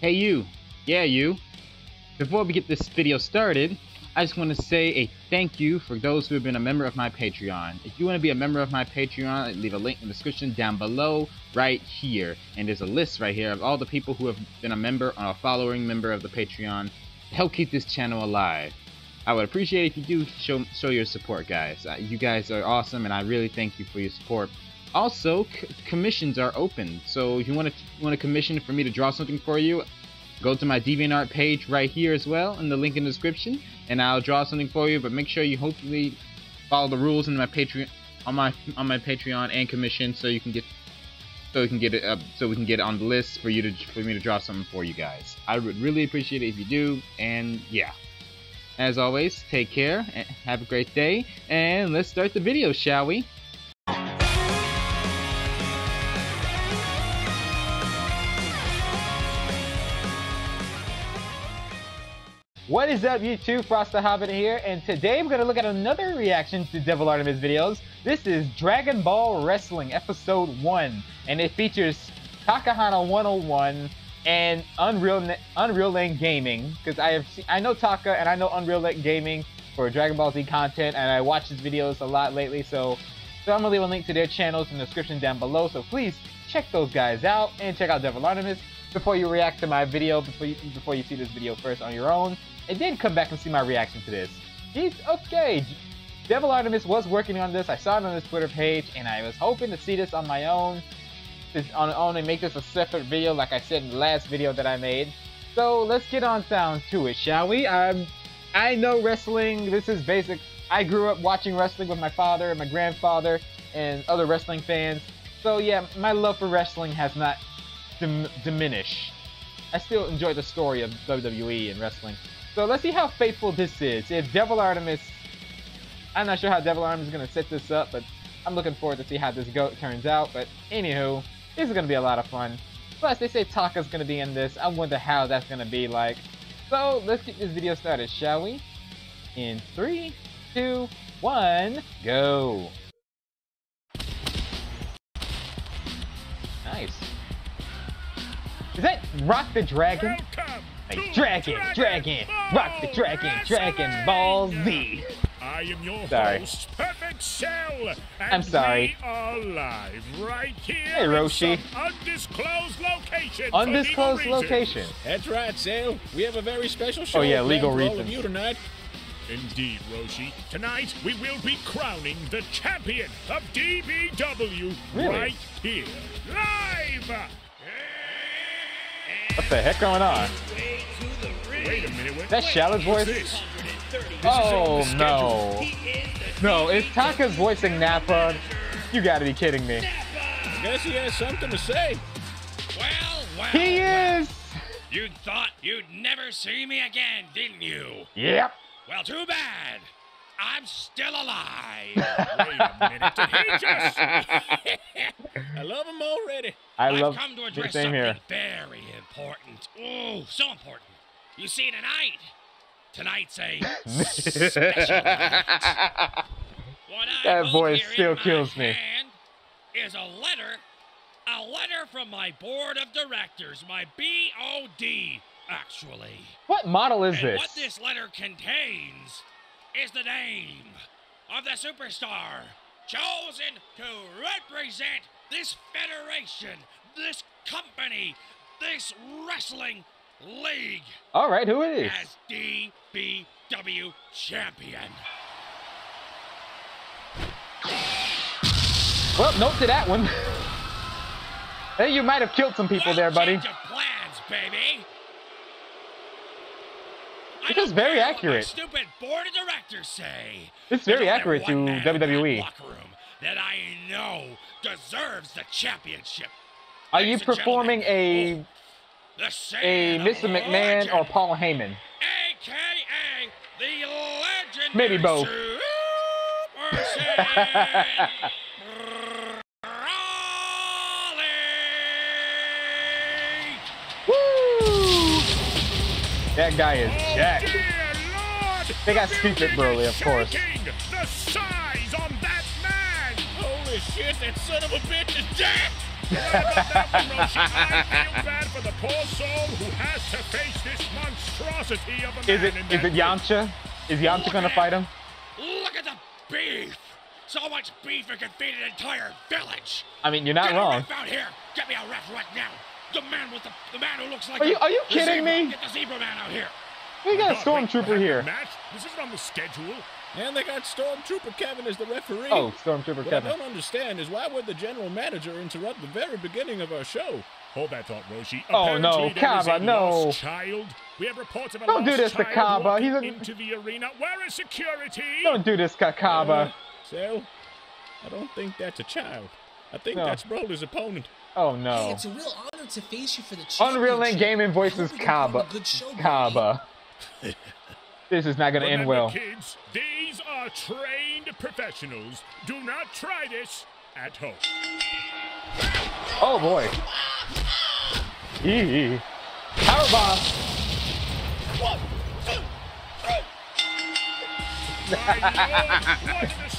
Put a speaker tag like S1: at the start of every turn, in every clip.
S1: Hey you, yeah you. Before we get this video started, I just want to say a thank you for those who have been a member of my Patreon. If you want to be a member of my Patreon, leave a link in the description down below right here. And there's a list right here of all the people who have been a member or a following member of the Patreon to help keep this channel alive. I would appreciate if you do show, show your support, guys. Uh, you guys are awesome, and I really thank you for your support. Also, commissions are open, so if you want to want a commission for me to draw something for you, go to my DeviantArt page right here as well in the link in the description, and I'll draw something for you. But make sure you hopefully follow the rules in my Patreon on my on my Patreon and commission, so you can get so we can get it up so we can get it on the list for you to for me to draw something for you guys. I would really appreciate it if you do, and yeah. As always, take care, have a great day, and let's start the video, shall we? What is up YouTube, Frost the Hobidon here, and today we're going to look at another reaction to Devil Artemis videos. This is Dragon Ball Wrestling Episode 1, and it features Takahata 101 and Unreal Unreal Lane Gaming, because I have seen, I know Taka and I know Unreal Lane Gaming for Dragon Ball Z content, and I watch his videos a lot lately, so, so I'm going to leave a link to their channels in the description down below, so please check those guys out, and check out Devil Artemis before you react to my video, before you, before you see this video first on your own and then come back and see my reaction to this. He's okay. Devil Artemis was working on this. I saw it on his Twitter page, and I was hoping to see this on my own, on own and make this a separate video, like I said in the last video that I made. So let's get on down to it, shall we? Um, I know wrestling. This is basic. I grew up watching wrestling with my father and my grandfather and other wrestling fans. So yeah, my love for wrestling has not dim diminished. I still enjoy the story of WWE and wrestling. So let's see how faithful this is. If Devil Artemis, I'm not sure how Devil Artemis is going to set this up, but I'm looking forward to see how this goat turns out. But anywho, this is going to be a lot of fun. Plus, they say Taka's going to be in this. I wonder how that's going to be like. So let's get this video started, shall we? In three, two, one, go. Nice. Is that Rock the Dragon? Welcome Dragon, Dragon, Rock the Dragon, Dragon Ball Z.
S2: I am your sorry. host, Perfect Cell.
S1: I'm sorry.
S2: We are live right here.
S1: Hey, Roshi.
S2: Undisclosed location.
S1: Undisclosed location.
S3: That's right, Cell. We have a very special oh, show.
S1: Oh yeah, legal reasons.
S3: all of you tonight.
S2: Indeed, Roshi. Tonight we will be crowning the champion of DBW
S1: really?
S2: right here, live.
S1: What the heck going on?
S2: Wait a minute.
S1: That Shallot's voice? Oh no. No, is Taka's voicing Nappa? You gotta be kidding me.
S3: I guess he has something to say.
S4: Well, well.
S1: He
S4: well.
S1: is!
S4: You thought you'd never see me again, didn't you?
S1: Yep.
S4: Well, too bad. I'm still alive.
S2: Wait a minute. Did he just...
S3: I love him already.
S1: I
S4: I've
S1: love
S4: come to address
S1: same
S4: something
S1: here.
S4: very important. Oh, so important. You see, tonight, tonight's a special night. What I
S1: That voice still
S4: in my
S1: kills me.
S4: hand Is a letter, a letter from my board of directors, my BOD, actually.
S1: What model is
S4: and
S1: this?
S4: what this letter contains is the name of the superstar chosen to represent this federation, this company, this wrestling league
S1: All right, who is?
S4: as DBW champion.
S1: Well, note to that one. hey, you might have killed some people there, buddy.
S4: change of plans, baby. I
S1: This is very accurate.
S4: stupid board of directors say.
S1: It's very accurate to
S4: that
S1: WWE.
S4: room that I know deserves the championship.
S1: Are you performing a a Mr. McMahon or Paul Heyman?
S4: AKA the legend.
S1: Maybe both. That guy is
S2: Oh,
S1: jacked. They got Stupid Broly, of course.
S2: The size on that man!
S3: Holy shit, that son of a bitch is jacked.
S2: I feel bad for the poor soul who has to face this monstrosity of a
S1: Is it is it. Yamcha? Is Yamcha gonna fight him?
S4: Look at the beef! So much beef it could feed an entire village!
S1: I mean, you're not
S4: Get
S1: wrong.
S4: out here! Get me a ref right now! The man with the the man who looks like
S1: Are you- are you
S4: the
S1: kidding
S4: zebra.
S1: me?
S4: Get the zebra man out here!
S1: We got a stormtrooper here.
S2: Match? This isn't on the schedule.
S3: And they got Stormtrooper Kevin as the referee.
S1: Oh, stormtrooper
S3: What I don't understand is why would the general manager interrupt the very beginning of our show?
S2: Hold that thought, Roshi.
S1: Oh, no,
S2: Apparently there is
S1: Kaba,
S2: a
S1: no.
S2: child. We have reports of a
S1: Don't do this to
S2: child
S1: Kaba. He's a-
S2: into the arena. Where is security?
S1: Don't do this, Kakaba.
S3: So, I don't think that's a child. I think
S1: No.
S3: that's Broly's opponent.
S1: Oh
S5: Hey,
S1: no.
S5: it's a real honor to face you for the championship.
S1: Unreal
S5: championship.
S1: Link Gaming voices
S5: I hope we can put
S1: Kaba.
S5: on a good show, Brody.
S1: Kaba. This is not gonna end well.
S2: kids, these are trained professionals. Do not try this at home.
S1: Oh boy. Eee. Powerbomb.
S2: My lord, what display of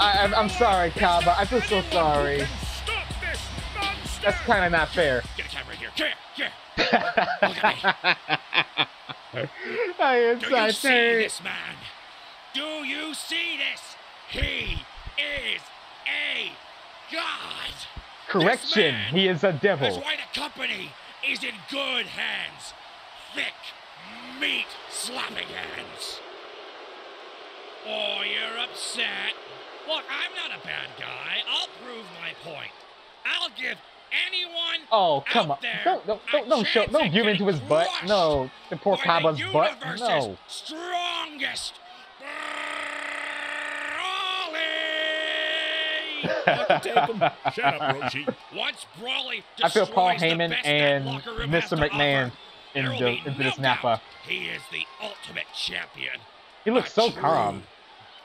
S1: I- I'm- I'm sorry, Kaba. I feel so sorry.
S2: can Stop this monster!
S1: That's kind of not fair.
S4: Get a camera here! Here! Here! Look at me!
S1: I am
S4: Do you see
S1: sorry.
S4: this man? Do you see this? He is a god!
S1: Correction. He is a devil.
S4: That's why the company is in good hands. Thick, meat slapping hands. Oh, you're upset. Look, I'm not a bad guy. I'll prove my point. I'll give anyone
S1: Oh come on! Don't don't don't, don't show don't give into his butt. No, the poor Kaba's butt. No.
S4: strongest Broly!
S3: I can take him.
S2: Shut up, Roshi.
S4: Once Broly
S1: I feel Paul Heyman and
S4: that locker room
S1: Mr. McMahon in the- into
S4: no
S1: this Nappa.
S4: He is the ultimate champion.
S1: He looks so calm.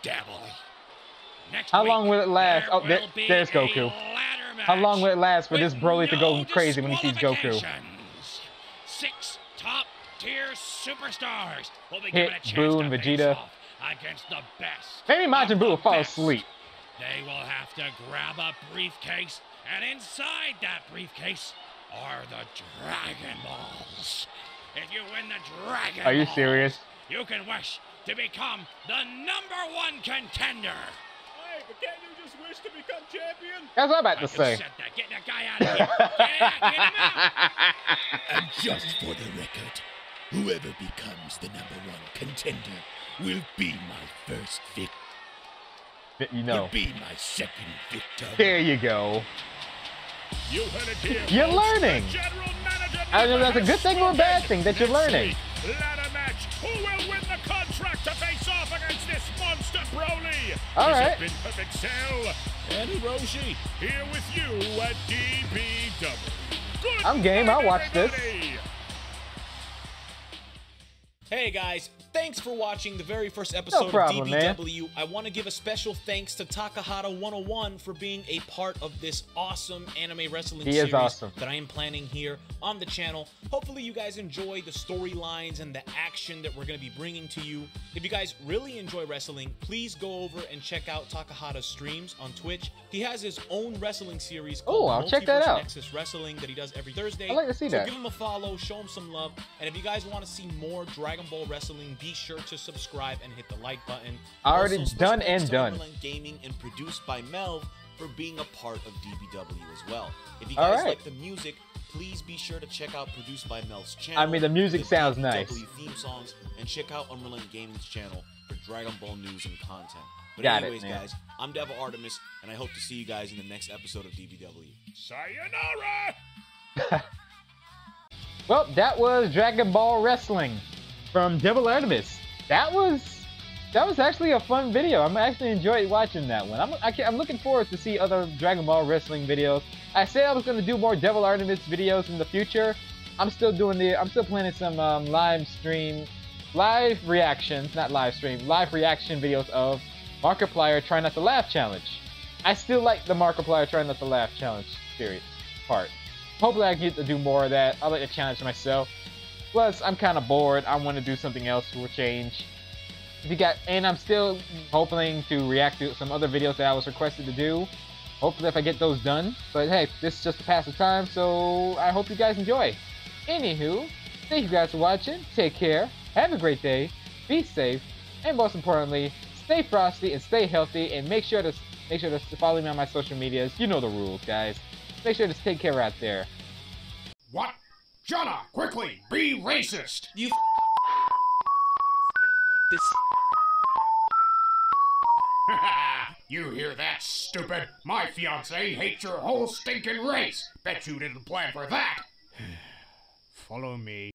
S4: Devil. Next
S1: How long will it last?
S4: there
S1: Oh, there- there's Goku. How long will it last for this Broly to go
S4: no
S1: crazy when he sees Goku?
S4: Six top tier superstars will be
S1: Hit,
S4: given a chance
S1: Boone,
S4: to face
S1: Vegeta.
S4: against the best.
S1: Maybe Majin Buu will fall
S4: best.
S1: asleep.
S4: They will have to grab a briefcase, and inside that briefcase are the Dragon Balls. If you win the Dragon
S1: Are you
S4: Balls,
S1: serious?
S4: You can wish to become the number one contender.
S3: Hey, can't you just wish to become champion?
S1: That's what I'm about
S4: I
S1: to say.
S4: said that. Get that guy out of here. Get, out, get him out.
S6: And just for the record, whoever becomes the number one contender will be my first victim.
S1: you know.
S6: Will be my second victim.
S1: There you go.
S2: You heard it here.
S1: You're learning.
S2: General manager
S1: I don't know if that's a good thing or a bad thing that you're
S2: Next
S1: learning.
S2: Monster Broly?
S1: All
S2: this
S1: right.
S2: has been Perfect Cell.
S3: And Hiroshi.
S2: Here with you at DBW. Good
S1: I'm game. I'll
S2: night,
S1: watch this.
S2: everybody.
S7: Hey guys, thanks for watching the very first episode no
S1: problem,
S7: of
S1: man.
S7: DBW. I want to give a special thanks to Takahata 101 for being a part of this awesome anime wrestling
S1: He
S7: series
S1: awesome.
S7: that I am planning here on the channel. Hopefully you guys enjoy the storylines and the action that we're going to be bringing to you. If you guys really enjoy wrestling, please go over and check out Takahata's streams on Twitch. He has his own wrestling series
S1: Oh,
S7: called
S1: I'll check that out.
S7: Nexus Wrestling that he does every Thursday.
S1: I'd like to see
S7: so
S1: that.
S7: give him a follow, show him some love, and if you guys want to see more Dragon Ball Wrestling, be sure to subscribe and hit the like button.
S1: Already
S7: Also,
S1: done and done.
S7: Wonderland Gaming and produced by Melv for being a part of DBW as well. If you guys
S1: right.
S7: like the music, please be sure to check out Produced by Melv's channel.
S1: I mean, the music sounds
S7: DBW
S1: nice.
S7: theme songs, and check out Unrelenting Gaming's channel for Dragon Ball news and content. But
S1: Got it,
S7: anyways,
S1: man.
S7: guys, I'm Devil Artemis, and I hope to see you guys in the next episode of DBW.
S2: Sayonara.
S1: Well, that was Dragon Ball Wrestling from Devil Artemis. That was that was actually a fun video. I'm actually enjoyed watching that one. I'm I I'm looking forward to see other Dragon Ball Wrestling videos. I said I was going to do more Devil Artemis videos in the future. I'm still doing the I'm still planning some um, live stream live reactions, not live stream, live reaction videos of Markiplier Try Not to Laugh challenge. I still like the Markiplier Try Not to Laugh challenge series part. Hopefully, I get to do more of that. I like to challenge myself. Plus, I'm kind of bored. I want to do something else for a change. If you got, and I'm still hoping to react to some other videos that I was requested to do. Hopefully, if I get those done. But hey, this is just a pass of time, so I hope you guys enjoy. Anywho, thank you guys for watching. Take care. Have a great day. Be safe, and most importantly, stay frosty and stay healthy. And make sure to make sure to follow me on my social medias. You know the rules, guys. Make sure to take care out there.
S8: What? Jonah, quickly, be racist!
S6: You this.
S8: you hear that, stupid? My fiance hates your whole stinking race. Bet you didn't plan for that. Follow me.